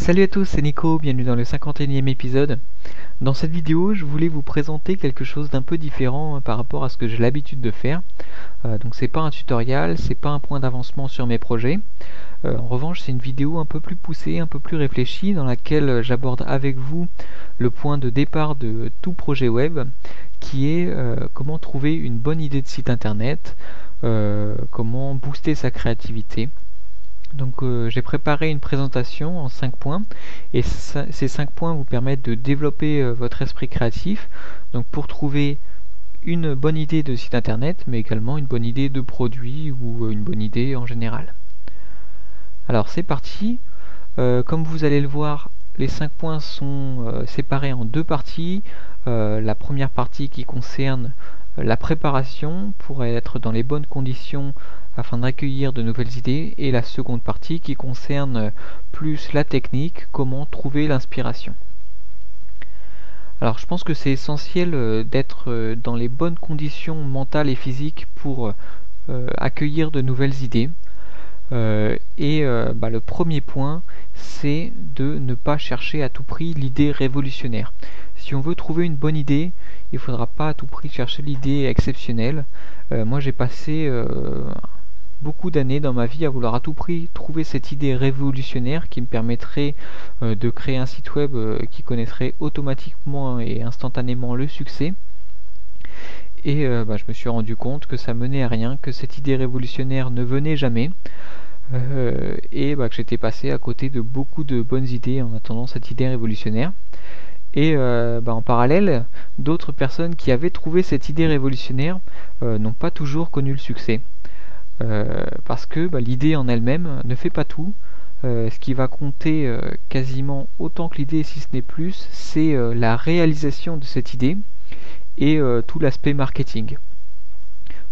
Salut à tous, c'est Nico, bienvenue dans le 51e épisode. Dans cette vidéo, je voulais vous présenter quelque chose d'un peu différent hein, par rapport à ce que j'ai l'habitude de faire. Euh, donc c'est pas un tutoriel, c'est pas un point d'avancement sur mes projets. Euh, en revanche, c'est une vidéo un peu plus poussée, un peu plus réfléchie, dans laquelle j'aborde avec vous le point de départ de tout projet web, qui est euh, comment trouver une bonne idée de site internet, comment booster sa créativité. Donc euh, j'ai préparé une présentation en 5 points et ces 5 points vous permettent de développer euh, votre esprit créatif donc pour trouver une bonne idée de site internet mais également une bonne idée de produit ou euh, une bonne idée en général. Alors c'est parti, comme vous allez le voir les 5 points sont séparés en deux parties. la première partie qui concerne la préparation pour être dans les bonnes conditions afin d'accueillir de nouvelles idées et la seconde partie qui concerne plus la technique, comment trouver l'inspiration. Alors je pense que c'est essentiel euh, d'être euh, dans les bonnes conditions mentales et physiques pour euh, accueillir de nouvelles idées. et bah, le premier point, c'est de ne pas chercher à tout prix l'idée révolutionnaire. Si on veut trouver une bonne idée, il ne faudra pas à tout prix chercher l'idée exceptionnelle. moi j'ai passé beaucoup d'années dans ma vie à vouloir à tout prix trouver cette idée révolutionnaire qui me permettrait euh, de créer un site web euh, qui connaîtrait automatiquement et instantanément le succès. Et euh, bah, je me suis rendu compte que ça menait à rien, que cette idée révolutionnaire ne venait jamais. et bah, que j'étais passé à côté de beaucoup de bonnes idées en attendant cette idée révolutionnaire. Et bah, en parallèle, d'autres personnes qui avaient trouvé cette idée révolutionnaire n'ont pas toujours connu le succès. Euh, parce que bah, l'idée en elle-même ne fait pas tout. Euh, ce qui va compter euh, quasiment autant que l'idée, si ce n'est plus, c'est la réalisation de cette idée et tout l'aspect marketing.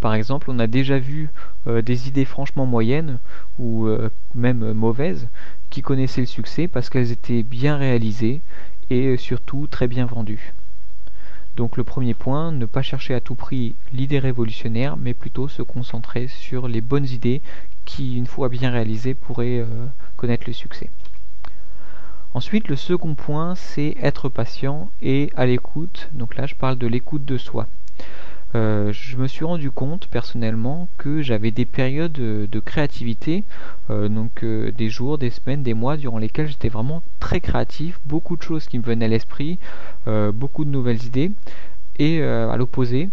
Par exemple, on a déjà vu des idées franchement moyennes ou même mauvaises qui connaissaient le succès parce qu'elles étaient bien réalisées et surtout très bien vendues. Donc le premier point, ne pas chercher à tout prix l'idée révolutionnaire, mais plutôt se concentrer sur les bonnes idées qui, une fois bien réalisées, pourraient euh, connaître le succès. Ensuite, le second point, c'est être patient et à l'écoute. Donc là, je parle de l'écoute de soi. Euh, je me suis rendu compte personnellement que j'avais des périodes de créativité, euh, donc euh, des jours, des semaines, des mois durant lesquels j'étais vraiment très créatif, beaucoup de choses qui me venaient à l'esprit, beaucoup de nouvelles idées, et à l'opposé,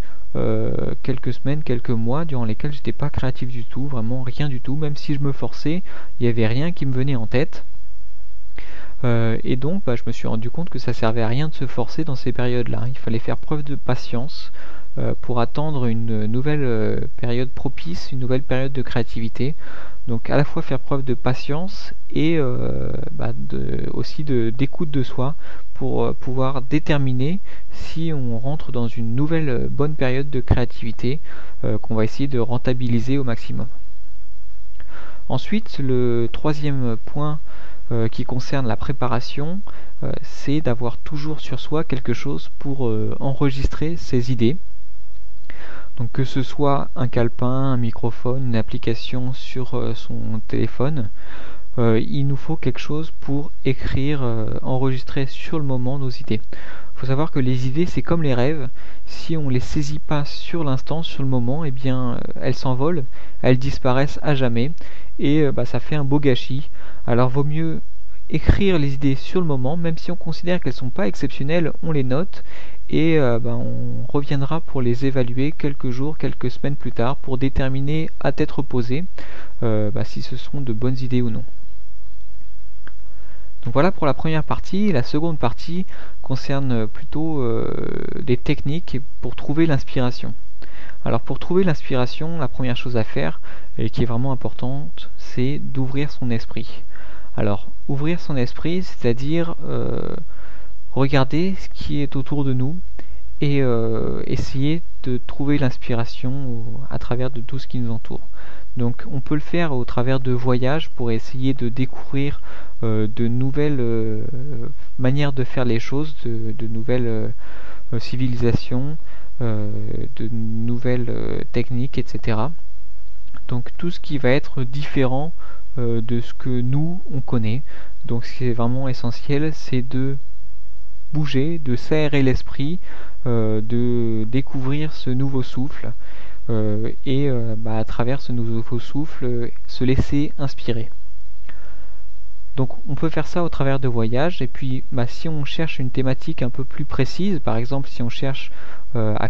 quelques semaines, quelques mois durant lesquels j'étais pas créatif du tout, vraiment rien du tout, même si je me forçais, il n'y avait rien qui me venait en tête. et donc, bah, je me suis rendu compte que ça servait à rien de se forcer dans ces périodes-là. Il fallait faire preuve de patience, pour attendre une nouvelle euh, période propice, une nouvelle période de créativité. Donc à la fois faire preuve de patience et euh, bah, aussi d'écoute de, soi pour pouvoir déterminer si on rentre dans une nouvelle bonne période de créativité qu'on va essayer de rentabiliser au maximum. Ensuite, le troisième point qui concerne la préparation, c'est d'avoir toujours sur soi quelque chose pour enregistrer ses idées. Donc que ce soit un calepin, un microphone, une application sur euh, son téléphone, euh, il nous faut quelque chose pour écrire, euh, enregistrer sur le moment nos idées. Il faut savoir que les idées, c'est comme les rêves. Si on ne les saisit pas sur l'instant, sur le moment, eh bien, elles s'envolent, elles disparaissent à jamais, et bah, ça fait un beau gâchis. Alors vaut mieux écrire les idées sur le moment, même si on considère qu'elles ne sont pas exceptionnelles, on les note et euh, ben, on reviendra pour les évaluer quelques jours, quelques semaines plus tard pour déterminer à tête reposée euh, ben, si ce sont de bonnes idées ou non. Donc voilà pour la première partie. La seconde partie concerne plutôt euh, des techniques pour trouver l'inspiration. Alors pour trouver l'inspiration, la première chose à faire, et qui est vraiment importante, c'est d'ouvrir son esprit. Alors ouvrir son esprit, c'est-à-dire regarder ce qui est autour de nous et euh, essayer de trouver l'inspiration à travers de tout ce qui nous entoure. Donc on peut le faire au travers de voyages pour essayer de découvrir euh, de nouvelles euh, manières de faire les choses, de, nouvelles civilisations, de nouvelles techniques, etc. Donc tout ce qui va être différent de ce que nous on connaît. Donc ce qui est vraiment essentiel, c'est de bouger, de s'aérer l'esprit, de découvrir ce nouveau souffle et bah, à travers ce nouveau souffle se laisser inspirer. Donc on peut faire ça au travers de voyages et puis bah, si on cherche une thématique un peu plus précise, par exemple si on cherche euh, à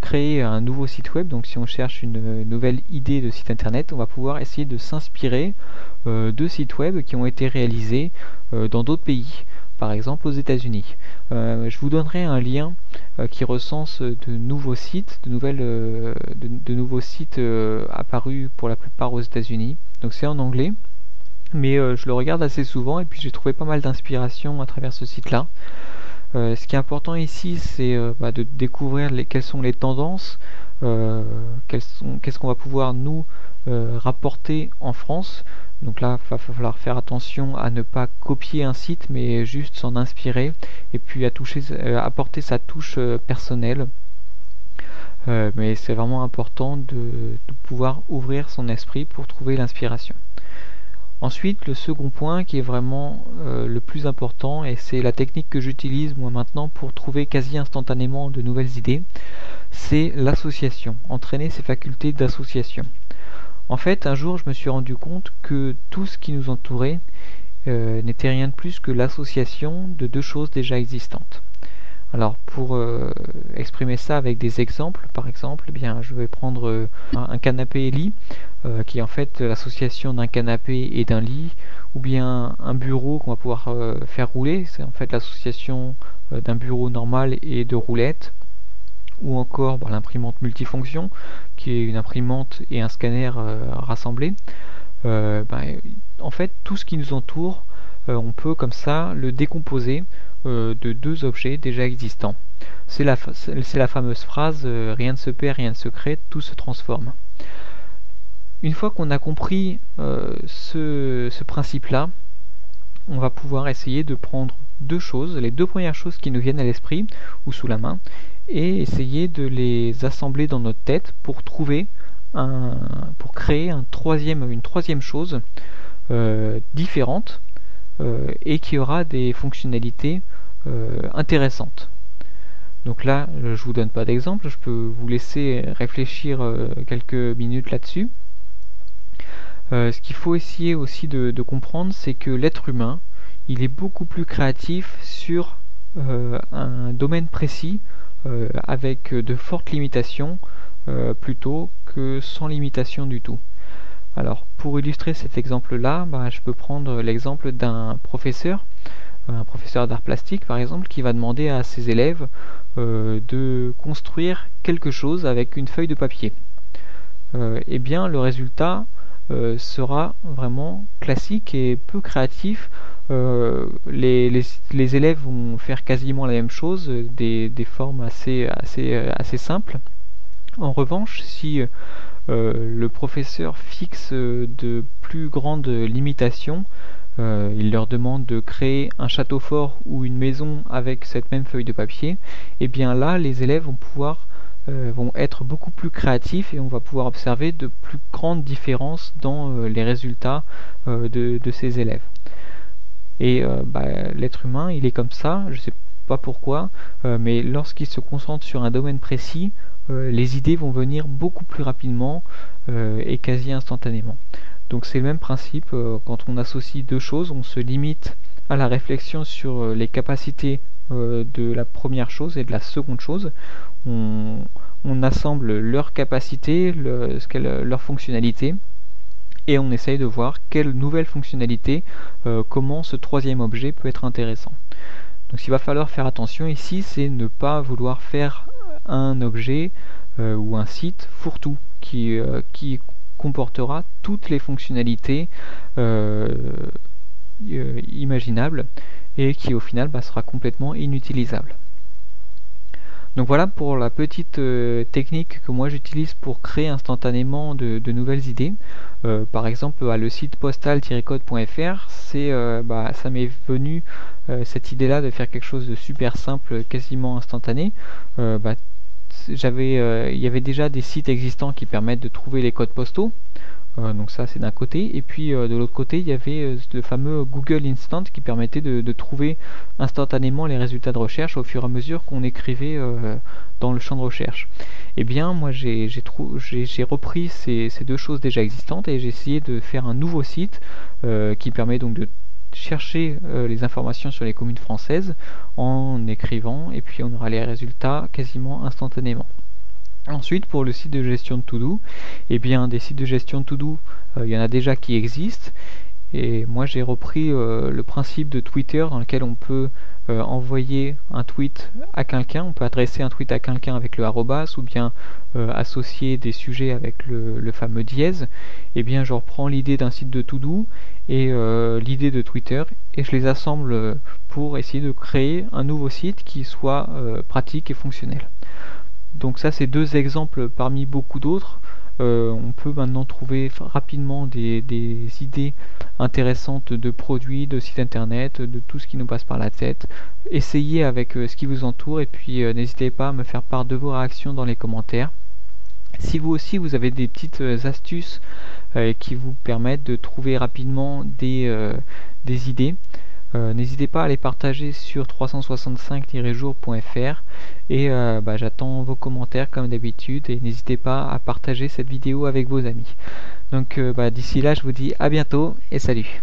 créer un nouveau site web, donc si on cherche une nouvelle idée de site internet, on va pouvoir essayer de s'inspirer euh, de sites web qui ont été réalisés euh, dans d'autres pays, par exemple aux États-Unis. je vous donnerai un lien qui recense de nouveaux sites, de, nouvelles, de nouveaux sites apparus pour la plupart aux États-Unis. Donc c'est en anglais mais euh, je le regarde assez souvent et puis j'ai trouvé pas mal d'inspiration à travers ce site là. Euh, ce qui est important ici c'est euh, bah, de découvrir les, quelles sont les tendances, qu'est-ce qu'on va pouvoir nous rapporter en France. Donc là, il va falloir faire attention à ne pas copier un site, mais juste s'en inspirer et puis à toucher, apporter sa touche personnelle. mais c'est vraiment important de, pouvoir ouvrir son esprit pour trouver l'inspiration. Ensuite, le second point qui est vraiment euh, le plus important, et c'est la technique que j'utilise moi maintenant pour trouver quasi instantanément de nouvelles idées, c'est l'association, entraîner ses facultés d'association. En fait, un jour, je me suis rendu compte que tout ce qui nous entourait euh, n'était rien de plus que l'association de deux choses déjà existantes. Alors pour euh, exprimer ça avec des exemples, par exemple, eh bien je vais prendre euh, un, canapé et lit, qui est en fait l'association d'un canapé et d'un lit, ou bien un bureau qu'on va pouvoir faire rouler, c'est en fait l'association d'un bureau normal et de roulettes, ou encore l'imprimante multifonction, qui est une imprimante et un scanner rassemblés. Bah, en fait, tout ce qui nous entoure, on peut comme ça le décomposer euh, de deux objets déjà existants. C'est la, fameuse phrase euh, rien ne se perd, rien ne se crée, tout se transforme. Une fois qu'on a compris euh, ce principe-là, on va pouvoir essayer de prendre deux choses, les deux premières choses qui nous viennent à l'esprit ou sous la main, et essayer de les assembler dans notre tête pour trouver un, pour créer un troisième, une troisième chose différente et qui aura des fonctionnalités euh, intéressante. Donc là, je vous donne pas d'exemple, je peux vous laisser réfléchir euh, quelques minutes là-dessus. Euh, ce qu'il faut essayer aussi de, comprendre, c'est que l'être humain, il est beaucoup plus créatif sur un domaine précis avec de fortes limitations plutôt que sans limitation du tout. Alors pour illustrer cet exemple-là, bah, je peux prendre l'exemple d'un professeur un professeur d'art plastique par exemple qui va demander à ses élèves euh, de construire quelque chose avec une feuille de papier. Euh, eh bien le résultat euh, sera vraiment classique et peu créatif. Les, les, élèves vont faire quasiment la même chose, des, des formes assez, assez, simples. En revanche, si le professeur fixe de plus grandes limitations, euh, il leur demande de créer un château fort ou une maison avec cette même feuille de papier, et eh bien là les élèves vont pouvoir euh, vont être beaucoup plus créatifs et on va pouvoir observer de plus grandes différences dans euh, les résultats de, ces élèves. Et bah, l'être humain, il est comme ça, je ne sais pas pourquoi, mais lorsqu'il se concentre sur un domaine précis, les idées vont venir beaucoup plus rapidement et quasi instantanément. Donc c'est le même principe, euh, quand on associe deux choses, on se limite à la réflexion sur euh, les capacités euh, de la première chose et de la seconde chose. On, assemble leurs capacités, le, leur fonctionnalité, et on essaye de voir quelle nouvelle fonctionnalité, comment ce troisième objet peut être intéressant. Donc qu'il va falloir faire attention ici, c'est ne pas vouloir faire un objet ou un site fourre-tout qui, qui comportera toutes les fonctionnalités euh, euh, imaginables et qui au final bah, sera complètement inutilisable. Donc voilà pour la petite euh, technique que moi j'utilise pour créer instantanément de, nouvelles idées. par exemple, le site postal-code.fr, c'est, bah, ça m'est venu cette idée-là de faire quelque chose de super simple, quasiment instantané. Bah, euh, il y avait déjà des sites existants qui permettent de trouver les codes postaux. Donc ça c'est d'un côté et puis de l'autre côté il y avait le fameux Google Instant qui permettait de, trouver instantanément les résultats de recherche au fur et à mesure qu'on écrivait dans le champ de recherche. Et eh bien moi j'ai repris ces, deux choses déjà existantes et j'ai essayé de faire un nouveau site qui permet donc de chercher euh, les informations sur les communes françaises en écrivant et puis on aura les résultats quasiment instantanément. Ensuite, pour le site de gestion de To-Do, eh bien, des sites de gestion de To-Do, euh, il y en a déjà qui existent. Et moi, j'ai repris euh, le principe de Twitter dans lequel on peut envoyer un tweet à quelqu'un, on peut adresser un tweet à quelqu'un avec le arrobas ou bien associer des sujets avec le, fameux dièse. Eh bien, je reprends l'idée d'un site de To-Do et euh, l'idée de Twitter et je les assemble pour essayer de créer un nouveau site qui soit euh, pratique et fonctionnel. Donc ça c'est deux exemples parmi beaucoup d'autres. Euh, on peut maintenant trouver rapidement des, idées intéressantes de produits, de sites internet, de tout ce qui nous passe par la tête. Essayez avec ce qui vous entoure et puis n'hésitez pas à me faire part de vos réactions dans les commentaires. Si vous aussi vous avez des petites astuces euh, qui vous permettent de trouver rapidement euh, des idées. Euh, n'hésitez pas à les partager sur 365-jour.fr et bah, j'attends vos commentaires comme d'habitude. Et n'hésitez pas à partager cette vidéo avec vos amis. Donc bah, d'ici là je vous dis à bientôt et salut